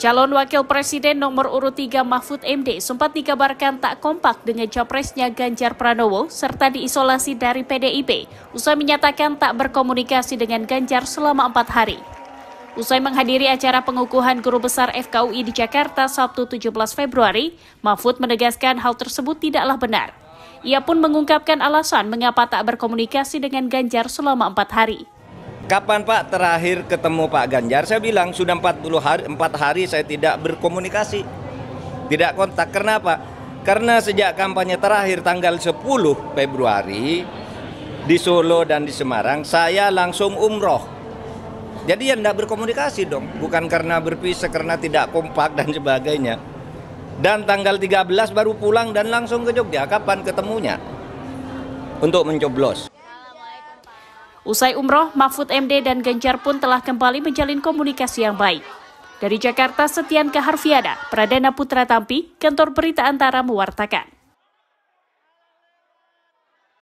Calon Wakil Presiden nomor urut 3 Mahfud MD sempat dikabarkan tak kompak dengan capresnya Ganjar Pranowo serta diisolasi dari PDIP usai menyatakan tak berkomunikasi dengan Ganjar selama empat hari. Usai menghadiri acara pengukuhan guru besar FKUI di Jakarta Sabtu 17 Februari, Mahfud menegaskan hal tersebut tidaklah benar. Ia pun mengungkapkan alasan mengapa tak berkomunikasi dengan Ganjar selama empat hari. Kapan Pak terakhir ketemu Pak Ganjar? Saya bilang sudah 40 hari, 4 hari saya tidak berkomunikasi. Tidak kontak. Kenapa? Karena sejak kampanye terakhir tanggal 10 Februari di Solo dan di Semarang, saya langsung umroh. Jadi ya tidak berkomunikasi dong. Bukan karena berpisah, karena tidak kompak dan sebagainya. Dan tanggal 13 baru pulang dan langsung ke Jogja. Kapan ketemunya? Untuk mencoblos. Usai umroh, Mahfud MD dan Ganjar pun telah kembali menjalin komunikasi yang baik. Dari Jakarta, Setian Kaharfiada, Pradana Putra Tampi, Kantor Berita Antara mewartakan.